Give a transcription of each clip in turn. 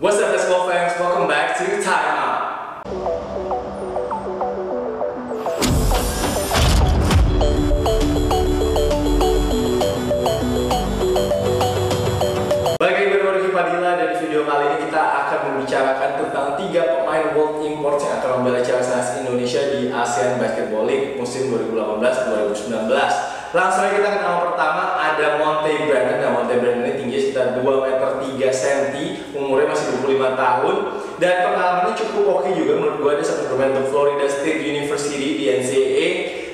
What's up basketball fans? Welcome back to Time Out. Bersama Rifki Padilla dan video kali ini kita akan membicarakan tentang tiga pemain world import yang akan membela Indonesia di ASEAN Basketball League musim 2018-2019. Langsung aja kita ke nama pertama ada Monte Brandon. Nah, Monte Brandon ini tinggi sekitar 2 meter 3 cm, umurnya masih 25 tahun dan pengalamannya cukup oke juga menurut gue dia sempat bermain untuk Florida State University di NCAA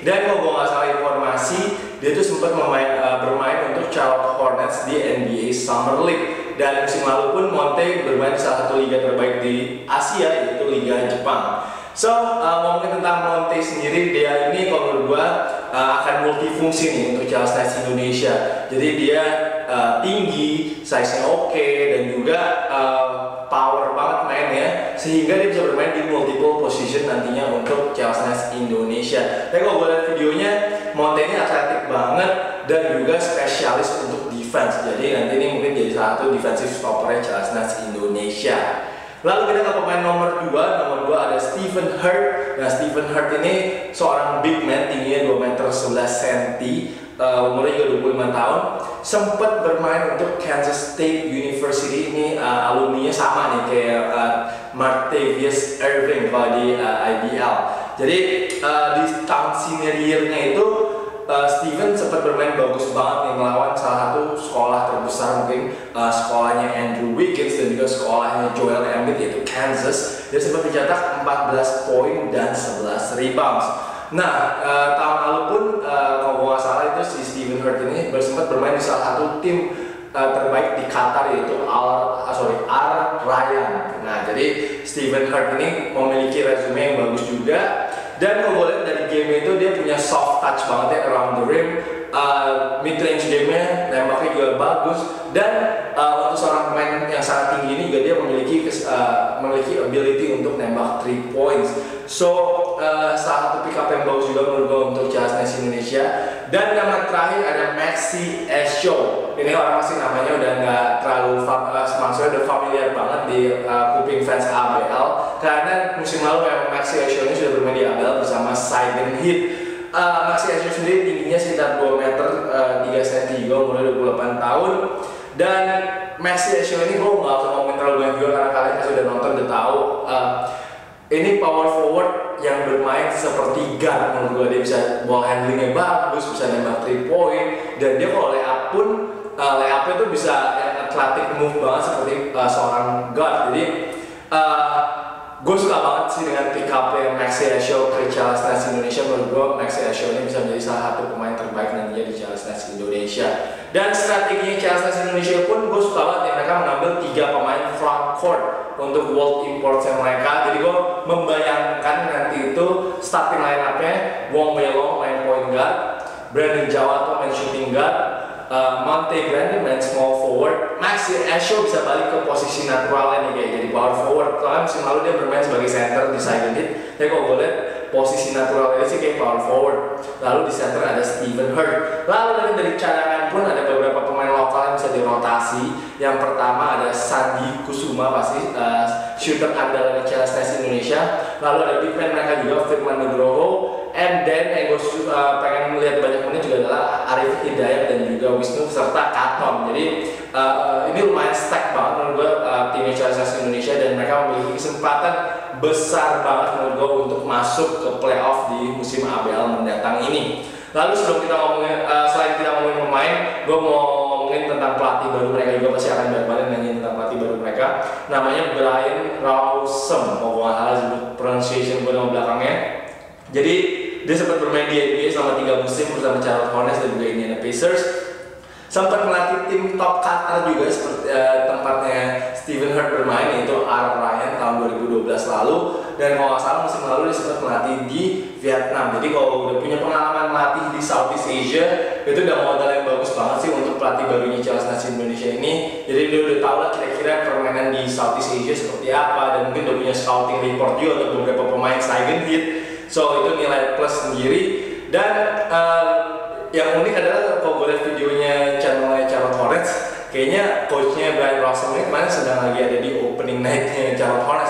dan kalau gue nggak salah informasi dia tuh sempat memain, uh, bermain untuk Charlotte Hornets di NBA Summer League dan musim lalu pun Monte bermain di salah satu liga terbaik di Asia yaitu Liga Jepang. So uh, ngomongin tentang Monte sendiri dia ini kalau menurut gua uh, akan multifungsi nih untuk Charles Knights Indonesia. Jadi dia uh, tinggi, size-nya oke dan juga uh, power banget mainnya sehingga dia bisa bermain di multiple position nantinya untuk Charles Knights Indonesia. Tapi kalau gue lihat videonya ini atletik banget dan juga spesialis untuk defense. Jadi nanti ini mungkin jadi satu defensive stoppernya Charles Knights Indonesia. Lalu kita ke pemain nomor 2, nomor 2 ada Stephen Hurt. Nah, Stephen Hurt ini seorang big man, tingginya 2 meter 11 cm, uh, umurnya juga 25 tahun. Sempat bermain untuk Kansas State University ini uh, alumninya sama nih kayak uh, Martavius Irving kalau di uh, IBL. Jadi uh, di tahun senior year-nya itu uh, Steven sempat bermain bagus banget nih melawan salah satu sekolah terbesar mungkin uh, sekolahnya Andrew Wiggins dan juga sekolahnya Joel Embiid yaitu Kansas. Dia sempat mencetak 14 poin dan 11 rebounds. Nah, uh, tahun lalu pun uh, kalau nggak salah itu si Steven Hurt ini sempat bermain di salah satu tim uh, terbaik di Qatar yaitu Al uh, sorry Al Ryan. Nah, jadi Steven Hurt ini memiliki resume yang bagus juga dan gue lihat dari game itu dia punya soft touch banget ya around the rim. Uh, mid range game-nya nembaknya juga bagus. Dan uh, untuk seorang pemain yang sangat tinggi ini juga dia memiliki uh, memiliki ability untuk nembak 3 points. So uh, salah satu pick up yang bagus juga menurut gue untuk Jazzness Indonesia. Dan nama terakhir ada Maxi Esho ini orang masih namanya udah nggak terlalu uh, maksudnya udah familiar banget di uh, kuping fans ABL karena musim lalu memang Maxi Esho ini sudah bermain di ABL bersama Saigon Heat uh, Maxi Esho sendiri tingginya sekitar 2 meter uh, 3 cm juga umurnya 28 tahun. Dan Maxi Esho ini gue nggak usah ngomongin terlalu banyak juga karena kalian pasti udah nonton udah tahu uh, ini power forward yang bermain seperti guard menurut gue dia bisa ball handlingnya bagus bisa nembak 3 point dan dia kalau layup pun uh, layupnya tuh bisa athletic move banget seperti uh, seorang guard. Jadi uh, gue suka banget sih dengan pick up yang Maxi Esho ke Knights Indonesia. Menurut gue Maxi Esho ini bisa menjadi salah satu pemain terbaik nantinya di Charles Knights Indonesia. Dan strateginya Charles Knights Indonesia pun gue suka banget ya mereka mengambil tiga pemain front court untuk world imports yang mereka. Jadi gue membayangkan nanti itu starting line up-nya Wong Melong main point guard Brandon Jawato main shooting guard Uh, Monte Brandon main small forward, Maxi Esho bisa balik ke posisi naturalnya nih kayak jadi power forward. Soalnya musim lalu dia bermain sebagai center di Saigon Heat. Tapi kalau gue lihat posisi naturalnya sih kayak power forward. Lalu di center ada Stephen Hurt. Lalu dari dari cadangan pun ada beberapa pemain lokal yang bisa dirotasi. Yang pertama ada Sandi Kusuma pasti uh, shooter andalan Chelsea Indonesia. Lalu ada big man mereka juga Firman Nugroho. And then yang gue uh, pengen melihat banyak juga adalah Arif Hidayat dan juga Wisnu serta Katon. Jadi uh, ini lumayan stack banget menurut gue uh, tim Chelsea Indonesia dan mereka memiliki kesempatan besar banget gue untuk masuk ke playoff di musim ABL mendatang ini. Lalu sebelum kita ngomongin, uh, selain kita ngomongin pemain, gue mau ngomongin tentang pelatih baru mereka juga pasti akan banyak-banyak nanya tentang pelatih baru mereka. Namanya Brian Rawsome, mau gue salah sebut pronunciation gue nama belakangnya. Jadi dia sempat bermain di NBA selama tiga musim bersama Charlotte Hornets dan juga Indiana Pacers. Sempat melatih tim top Qatar juga seperti uh, tempatnya Stephen Hurt bermain yaitu Ar Ryan tahun 2012 lalu dan kalau nggak salah musim lalu dia sempat melatih di Vietnam. Jadi kalau udah punya pengalaman melatih di Southeast Asia itu udah modal yang bagus banget sih untuk pelatih barunya Chelsea Nasi Indonesia ini. Jadi dia udah tahu lah kira-kira permainan di Southeast Asia seperti apa dan mungkin udah punya scouting report juga untuk beberapa pemain Saigon Heat. So itu nilai plus sendiri dan uh, yang unik adalah kalau lihat videonya channelnya Charlotte Hornets kayaknya coachnya Brian Russell ini kemarin sedang lagi ada di opening night-nya Charlotte Hornets,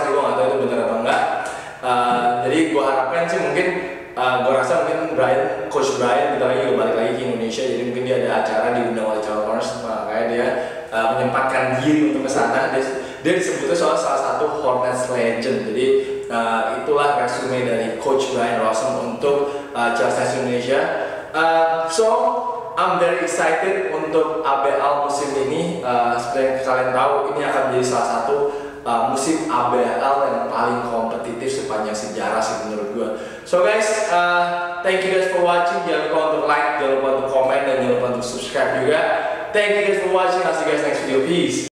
mungkin uh, gue rasa mungkin Brian, Coach Brian kita lagi balik lagi ke Indonesia, jadi mungkin dia ada acara diundang oleh Charlotte Hornets, makanya dia uh, menyempatkan diri untuk ke sana. Dia, dia disebutnya soal salah satu Hornets legend, jadi uh, itulah resume dari Coach Brian Russell untuk uh, Chelsea Indonesia. Uh, so I'm very excited untuk ABL musim ini. Uh, seperti yang kalian tahu, ini akan menjadi salah satu uh, musim ABL yang paling kompetitif sepanjang sejarah sih menurut gue. So guys, uh, thank you guys for watching. Jangan lupa untuk like, jangan lupa untuk komen, dan jangan lupa untuk subscribe juga. Thank you guys for watching. I'll see you guys next video. Peace.